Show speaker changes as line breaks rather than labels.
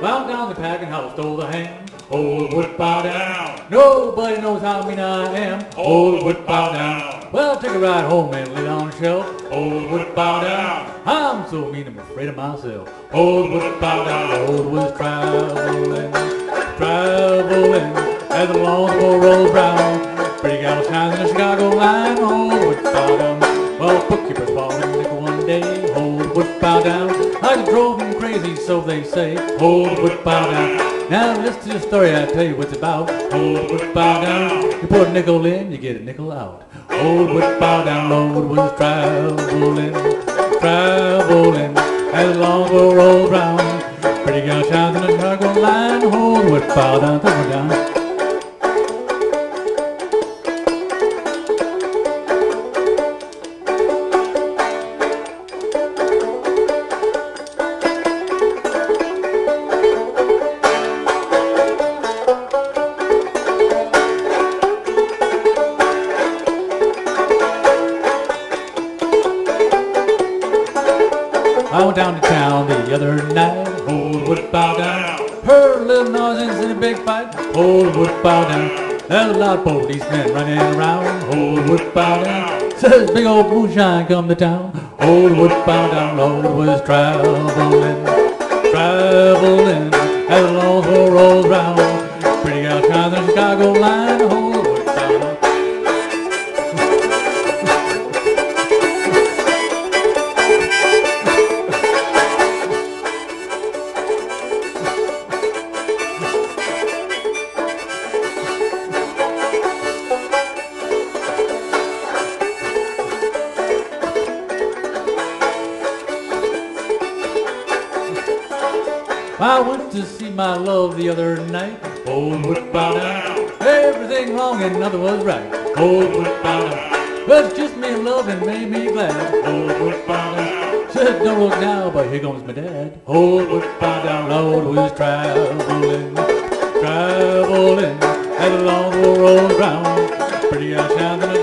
wound down the pack and stole the ham. Old wood bow down. Nobody knows how mean I am. Old wood bow down. Well, take a ride home and lay down a shelf. Old wood bow down. I'm so mean I'm afraid of myself. Old wood bow down. Old wood's traveling, traveling as the long boat rolls round. Pretty gal shines in the Chicago line. Old wood bow down. Well, bookkeepers falling in one day. Old wood bow down. I just drove crazy, so they say. Old wood bow down. Now listen to the story I tell you what's about. Old wood bow down. You put a nickel in, you get a nickel out. Old wood bow down, Lord was traveling, traveling as the longboat rolls round. Pretty shines in the Chicago line. Old wood bow down, on down. I went down to town the other night. Old wood bow down. Heard a little noise in a big fight. Old wood bow down. There's a lot of policemen running around. Old wood bow down. Says big old moonshine come to town. Old wood bow down. Was traveling, traveling as the long haul rolls round. Pretty gal shines in the Chicago line. I went to see my love the other night. Old wood bow down. Everything wrong and nothing was right. Old wood bow down. But just me and love and made me glad. Old wood bow down. Said don't look now, but here comes my dad. Old wood bow down. Lord was traveling, traveling as the long road round. Pretty shines in the